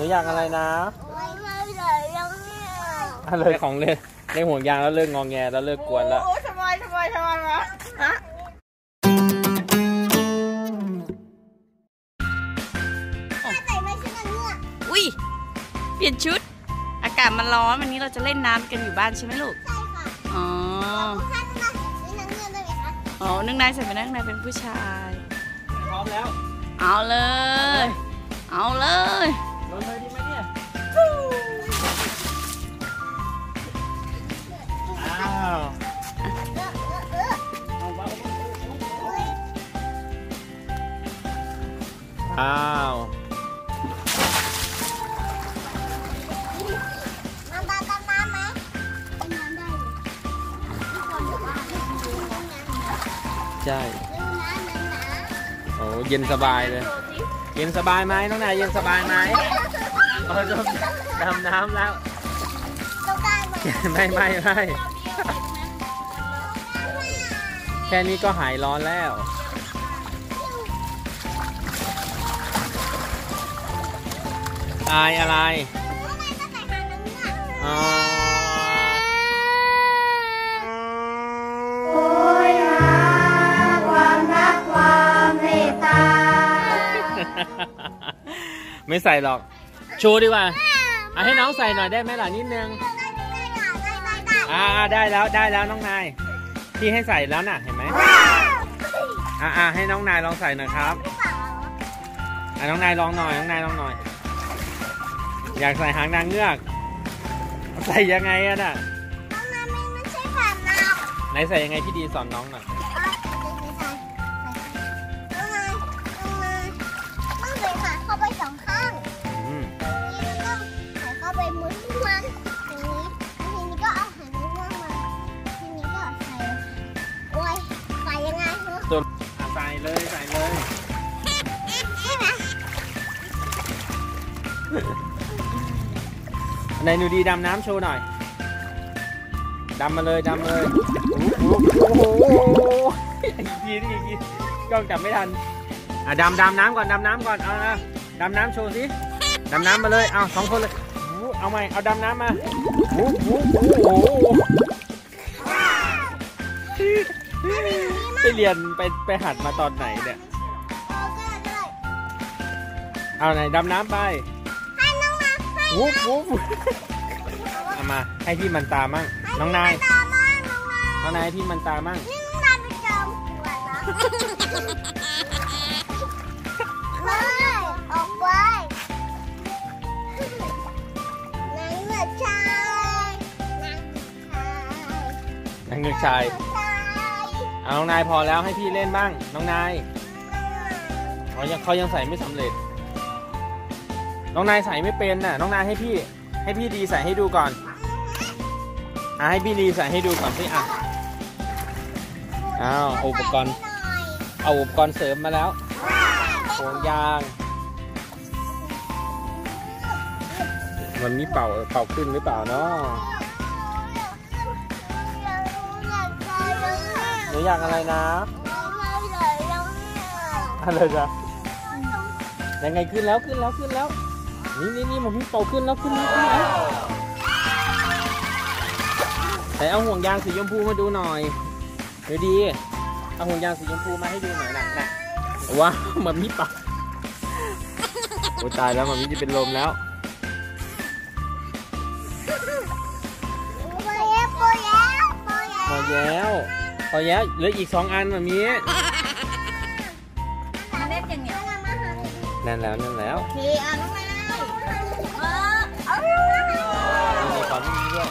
นูอยากอะไรนะไม่ไม่เลยยังเนี่ยอะไรของเล่นเล่นห่วงยางแล้วเลิกงองแงแล้วเลิกกวนแล้วโอ้สบายสบายสบายวะฮะใส่ไม่ใช่กันเนี่ยอุ้ยเปลี่ยนชุด อากาศมันร้อนวันนี้เราจะเล่นน้ำกันอยู่บ้านใช่ไหมลูก ใช่ค่ะ อ๋อท่านนะนี่นังเงินได้ไหมคะอ๋อนึกนายใส่ไปนักนายเป็นผู้ชาย พร้อมแล้ว เอาเลย เอาเลย ลงเลยดีไหมเนี่ยอ้าว เออเออเออ เอาวาง เฮ้ย อ้าว น้ำตาลน้ำน้ำไหมกินน้ำได้เลยทุกคนบอกว่าให้กินน้ำน้ำ ใช่ น้ำน้ำน้ำน้ำ โอ้เย็นสบายเลย เ ย็นสบายไหมน้องนายเย็นสบายไหมเออดำน้ำแล้วต้องการไหมไม่ไม่ไม่แค่นี้ก็หายร้อนแล้วตายอะไรทำไมต้องใส่หางน้ำเนี่ยอ๋ ไม่ใส่หรอกโชว์ดีกว่าเอาให้น้องใส่หน่อยได้ไหมล่ะนิดนึง อ่าได้แล้วได้แล้วน้องนาย พี่ให้ใส่แล้วน่ะเห็นไหมอ่าอ่าให้น้องนายลองใส่หน่อยครับอะน้องนายลองหน่อยน้องนายลองหน่อย อยากใส่หางนางเงือก ใส่ยังไงอะน่ะไหนใส่ยังไงพี่ดีสอนน้องหน่อย ตัวอะใส่เลย ใส่เลยไหนหนูดีดำน้ำโชว์หน่อย ดำมาเลย ดำมาเลย โอ้โหอีกทีนี่อีกทีกล้องจับไม่ทัน อะดำดำน้ำก่อน ดำน้ำก่อน เอานะดำน้ำโชว์สิ ดำน้ำมาเลย เอาสองคนเลยโอ้โหเอาใหม่ เอาดำน้ำมาโอ้โหโอ้โห ไปเรียนไปไปหัดมาตอนไหนเนี่ย เอาไหนดำน้ำไปวุบวุบเอามาให้พี่มันตามั่งน้องนายน้องนายให้พี่มันตามั่งนี่น้องนายไปจอมหัวนะไม่ออกไปนางเงือกชายนางเงือกชายนาง เงือกชายชายเอาน้องนายพอแล้วให้พี่เล่นบ้าง น้องนายเขายังเขายังใส่ไม่สำเร็จ น้องนายใส่ไม่เป็นน่ะ น้องนายให้พี่ ให้พี่ดีใส่ให้ดูก่อนอะให้พี่ดีใส่ให้ดูก่อนสิอะอ้าวอุปกรณ์เอาอุปกรณ์เสริมมาแล้วห่วงยางมันมีเป่าเป่าขึ้นหรือเปล่าเนาะ นูอยากอะไรนะอะไรนะยังไงขึ้นแล้วขึ้นแล้วขึ้นแล้ว นี่นี่นี่มันมีเป่าขึ้นแล้วขึ้นแล้วขึ้นแล้วแต่เอาห่วงยางสีชมพูมาดูหน่อยเดี๋ยวดีเอาห่วงยางสีชมพูมาให้ดูหน่อยนะนะว้าวมันมีเป่าโอ้ตายแล้วมันมีจะเป็นลมแล้วพอแล้วพอแล้ว เหลืออีกสองอันแบบนี้มาเล่นอย่างเนี้ยนั่นแล้วนั่นแล้วทีอะน้องนายเออเอามีความนี้ด้วย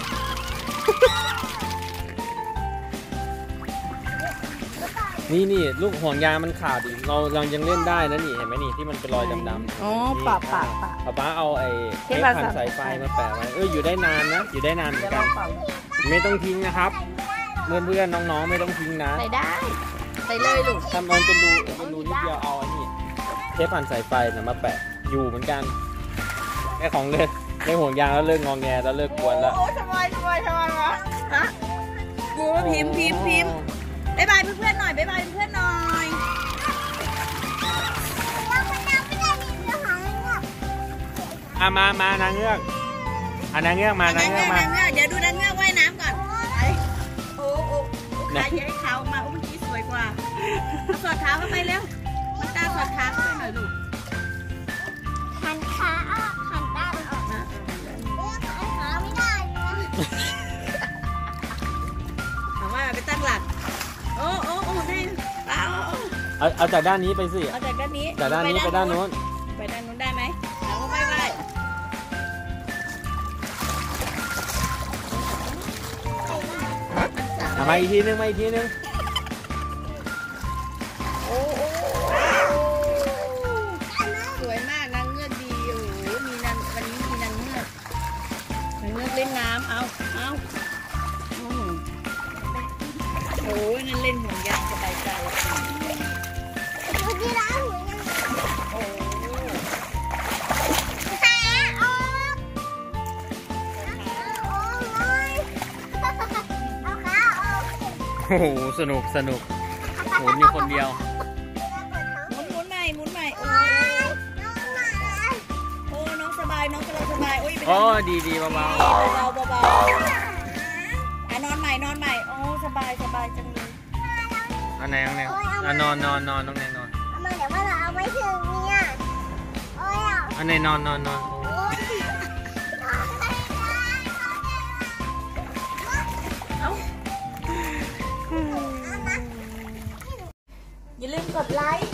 นี่นี่ลูกห่วงยางมันขาดอีกเราเรายังเล่นได้นะนี่เห็นไหมนี่ที่มันเป็นรอยดำๆอ๋อนี่ปะปะปะป๊าป๊าเอาไอ้เทเทปปพันพันสายไฟมาแปะไว้เอออยู่ได้นานนะอยู่ได้นานเหมืเดี๋อยวนลกัอนงเป่าไม่ต้องทิ้งนะครับ เพื่อนเพื่อนๆน้องๆไม่ต้องทิ้งนะใส่ได้ ใส่เลยลูกถ้ามันเป็นรูเป็นรูนิดเดียวเอาไอ้นี่เทปพันสายไฟเนี่ยมาแปะอยู่เหมือนกันแค่ของเล่นเล่นห่วงยางแล้วเลิกงองแงแล้วเลิกกวนแล้วโอ้สบายสบายสบายวะฮะกูมาพิมพ์พิมพ์พิมพ์บ๊ายบายเพื่อนๆหน่อยบ๊ายบายเพื่อนๆหน่อยอะมา มานางเงือกอะนางเงือกมานางเงือกมานางเงือกเดี๋ยวดู ขาใหญ่เท้ามาโอ้เมื่อกี้สวยกว่าเอาสอดเท้าเข้าไปเร็วมันตาสอดเท้าเข้าไปหน่อยลูกหันขาออกหันด้านออกนะเลือกหันขาไม่ได้เลยถามว่าไปตั้งหลักโอ้โอ้โอ้ได้เปล่าเอาเอาจากด้านนี้ไปสิเอาจากด้านนี้จากด้านนี้ไปด้านนู้นไปด้าน อามาอีกทีนึงมาอีกทีนึงโอ้โหสวยมากนางเงือกดีโอ้โหมีนางวันนี้มีนางเงือกนางเงือกเล่นน้ำเอาเอาโอ้ยนั่นเล่นห่วงยางสบายใจ โอ้โหสนุกสนุกโอ้โหมีคนเดียวหมุนหมุนใหม่หมุนใหม่โอ้ว้ายน้องหมาโอ้น้องสบายน้องกำลังสบายโอ้ยไปโอ้นั่งดีดีเบาเบาๆเบาๆอะนอนใหม่นอนใหม่โอ้สบายสบายจังเลยๆอันไหนน้องแนวอะนอนนอนนอนน้องแนวนอนเอามาเดี๋ยวว่าเราเอาไม่ถึงเนี่ยโอ้ยอะอันไหนนอนนอนนอนโอ้โอ้ยน กดไลค์